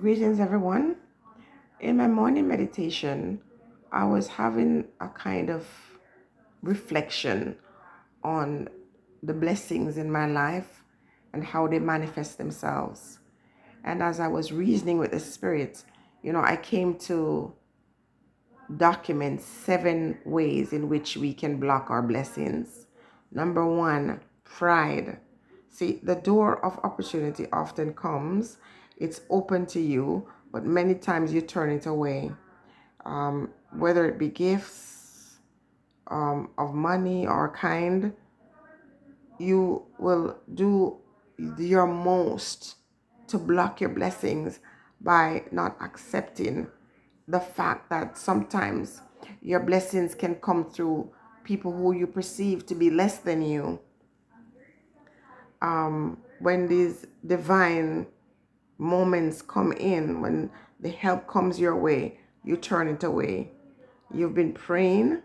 Greetings, everyone. In my morning meditation, I was having a kind of reflection on the blessings in my life and how they manifest themselves. And as I was reasoning with the Spirit, you know, I came to document seven ways in which we can block our blessings. Number one, pride. See, the door of opportunity often comes, it's open to you, but many times you turn it away. Um, whether it be gifts um, of money or kind, you will do your most to block your blessings by not accepting the fact that sometimes your blessings can come through people who you perceive to be less than you. Um, when these divine moments come in, when the help comes your way, you turn it away. You've been praying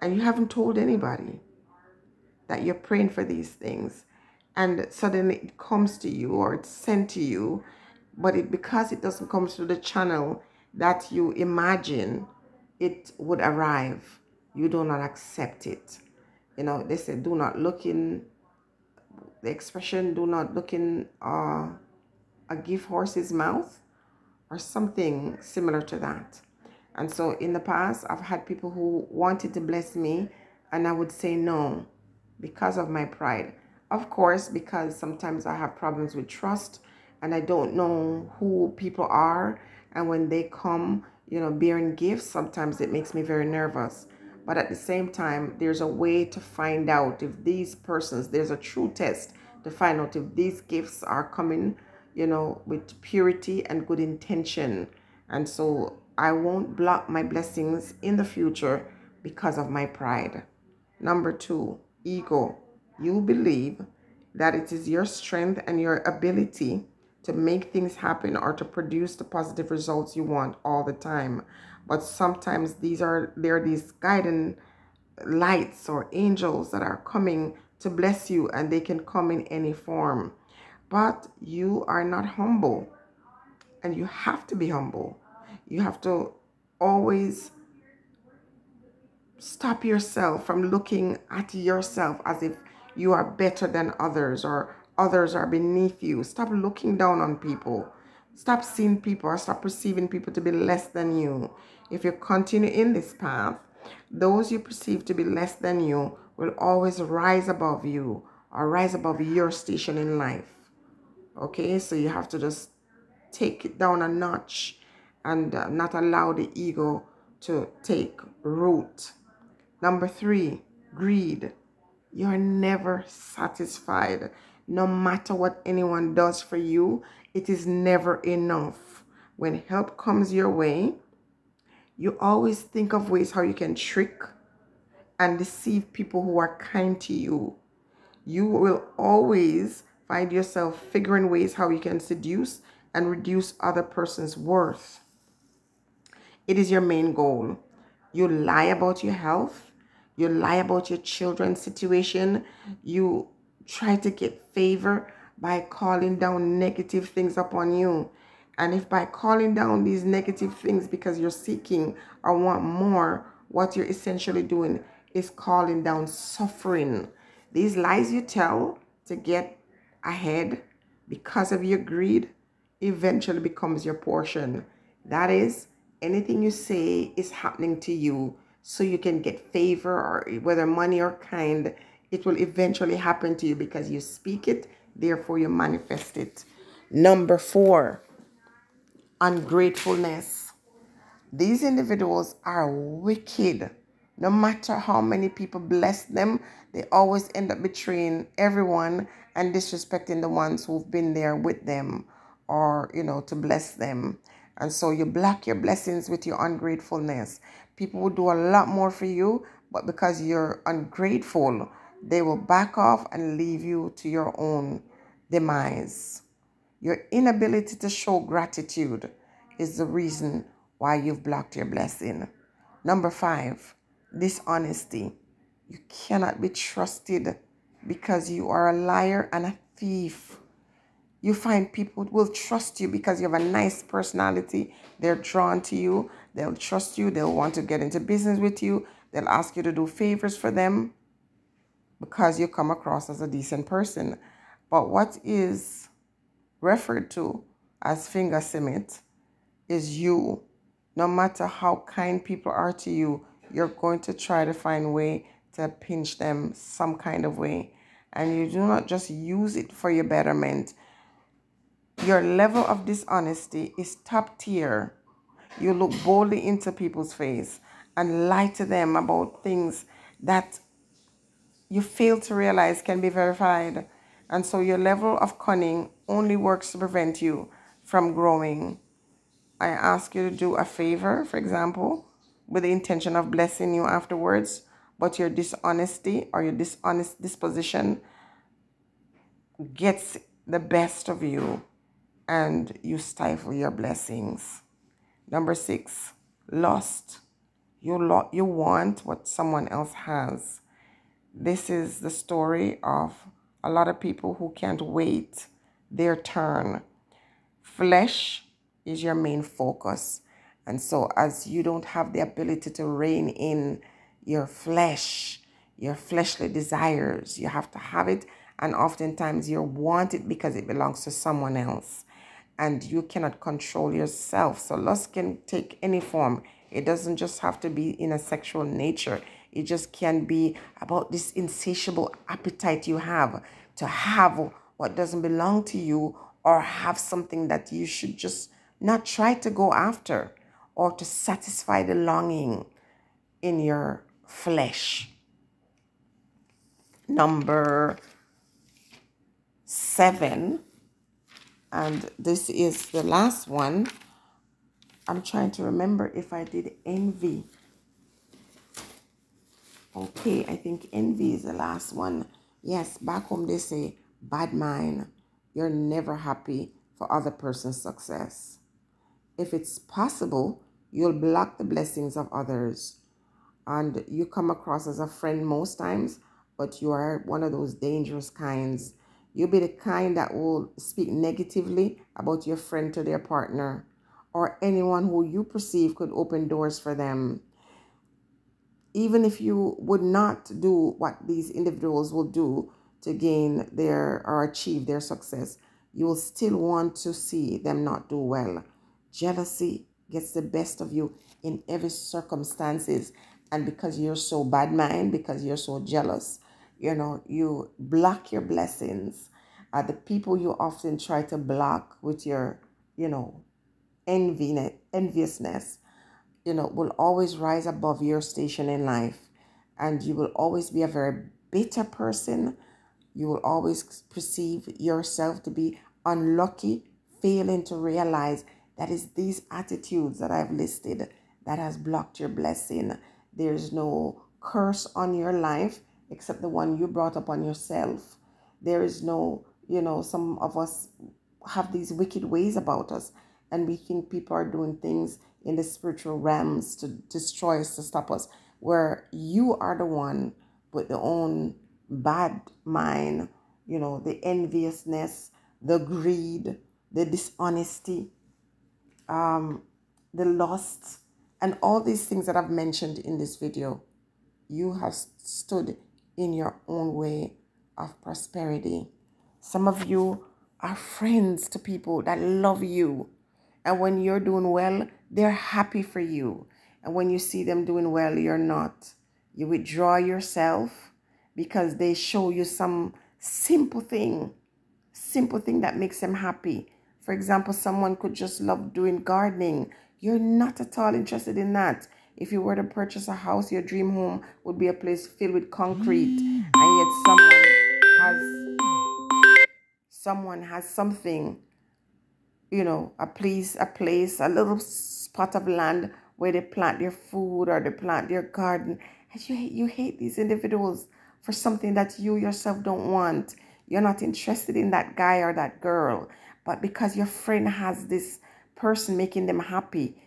and you haven't told anybody that you're praying for these things. And suddenly it comes to you or it's sent to you, but it because it doesn't come through the channel that you imagine it would arrive, you do not accept it. You know, they say, do not look in, the expression, do not look in uh, a gift horse's mouth or something similar to that. And so in the past, I've had people who wanted to bless me, and I would say no because of my pride. Of course, because sometimes I have problems with trust and I don't know who people are and when they come, you know, bearing gifts, sometimes it makes me very nervous. But at the same time, there's a way to find out if these persons, there's a true test to find out if these gifts are coming, you know, with purity and good intention. And so I won't block my blessings in the future because of my pride. Number two, ego. You believe that it is your strength and your ability to make things happen or to produce the positive results you want all the time. But sometimes these are there are these guiding lights or angels that are coming to bless you and they can come in any form. But you are not humble. And you have to be humble. You have to always stop yourself from looking at yourself as if you are better than others or others are beneath you. Stop looking down on people. Stop seeing people or stop perceiving people to be less than you. If you continue in this path, those you perceive to be less than you will always rise above you or rise above your station in life. Okay, so you have to just take it down a notch and uh, not allow the ego to take root. Number three, greed. You're never satisfied. No matter what anyone does for you, it is never enough. When help comes your way, you always think of ways how you can trick and deceive people who are kind to you. You will always find yourself figuring ways how you can seduce and reduce other person's worth. It is your main goal. You lie about your health. You lie about your children's situation. You try to get favor by calling down negative things upon you. And if by calling down these negative things because you're seeking or want more, what you're essentially doing is calling down suffering. These lies you tell to get ahead because of your greed eventually becomes your portion. That is, anything you say is happening to you so you can get favor or whether money or kind it will eventually happen to you because you speak it, therefore you manifest it. Number four, ungratefulness. These individuals are wicked. No matter how many people bless them, they always end up betraying everyone and disrespecting the ones who've been there with them or, you know, to bless them. And so you block your blessings with your ungratefulness. People will do a lot more for you, but because you're ungrateful, they will back off and leave you to your own demise. Your inability to show gratitude is the reason why you've blocked your blessing. Number five, dishonesty. You cannot be trusted because you are a liar and a thief. you find people will trust you because you have a nice personality. They're drawn to you. They'll trust you. They'll want to get into business with you. They'll ask you to do favors for them because you come across as a decent person. But what is referred to as finger cement is you. No matter how kind people are to you, you're going to try to find a way to pinch them some kind of way. And you do not just use it for your betterment. Your level of dishonesty is top tier. You look boldly into people's face and lie to them about things that you fail to realize can be verified. And so your level of cunning only works to prevent you from growing. I ask you to do a favor, for example, with the intention of blessing you afterwards, but your dishonesty or your dishonest disposition gets the best of you and you stifle your blessings. Number six, lust. You, lo- you want what someone else has. This is the story of a lot of people who can't wait their turn. Flesh is your main focus. And so, as you don't have the ability to rein in your flesh, your fleshly desires, you have to have it. And oftentimes, you want it because it belongs to someone else. And you cannot control yourself. So, lust can take any form. It doesn't just have to be in a sexual nature, it just can be about this insatiable appetite you have to have what doesn't belong to you or have something that you should just not try to go after or to satisfy the longing in your flesh. Number seven, and this is the last one. I'm trying to remember if I did envy. Okay, I think envy is the last one. Yes, back home they say, bad mind. You're never happy for other person's success. If it's possible, you'll block the blessings of others. And you come across as a friend most times, but you are one of those dangerous kinds. You'll be the kind that will speak negatively about your friend to their partner or anyone who you perceive could open doors for them. Even if you would not do what these individuals will do to gain their or achieve their success, you will still want to see them not do well. Jealousy gets the best of you in every circumstances. And because you're so bad mind, because you're so jealous, you know, you block your blessings. Uh, the people you often try to block with your, you know, envy, enviousness, you know, will always rise above your station in life. And you will always be a very bitter person. You will always perceive yourself to be unlucky, failing to realize that is these attitudes that I've listed that has blocked your blessing. There's no curse on your life except the one you brought upon yourself. There is no, you know, some of us have these wicked ways about us and we think people are doing things in the spiritual realms to destroy us, to stop us, where you are the one with the own bad mind, you know, the enviousness, the greed, the dishonesty, um, the lost, and all these things that I've mentioned in this video, you have stood in your own way of prosperity. Some of you are friends to people that love you. And when you're doing well, they're happy for you. And when you see them doing well, you're not. You withdraw yourself because they show you some simple thing, simple thing that makes them happy. For example, someone could just love doing gardening. You're not at all interested in that. If you were to purchase a house, your dream home would be a place filled with concrete, mm. and yet someone has someone has something, you know, a place, a place, a little spot of land where they plant their food or they plant their garden. And you hate, you hate these individuals for something that you yourself don't want. You're not interested in that guy or that girl but because your friend has this person making them happy,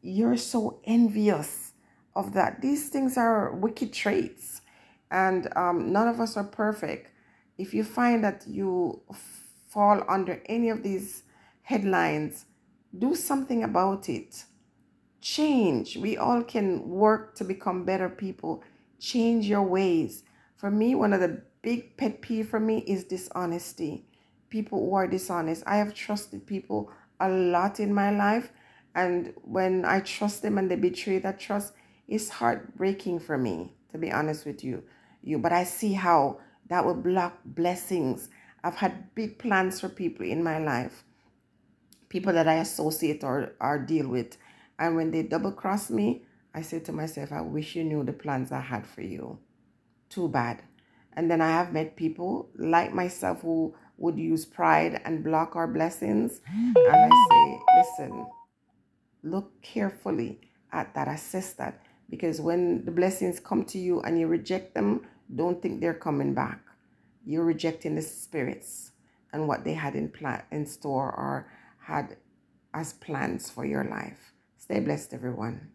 you're so envious of that. These things are wicked traits, and um, none of us are perfect. If you find that you fall under any of these headlines, do something about it. Change. We all can work to become better people. Change your ways. For me, one of the big pet peeve for me is dishonesty. People who are dishonest. I have trusted people a lot in my life, and when I trust them and they betray that trust, it's heartbreaking for me, to be honest with you. You, but I see how that will block blessings. I've had big plans for people in my life, people that I associate or, or deal with. And when they double cross me, I say to myself, I wish you knew the plans I had for you. Too bad. And then I have met people like myself who would use pride and block our blessings. And I mm. say, listen, look carefully at that, assess that. Because when the blessings come to you and you reject them, don't think they're coming back. You're rejecting the spirits and what they had in plan in store or had as plans for your life. Stay blessed, everyone.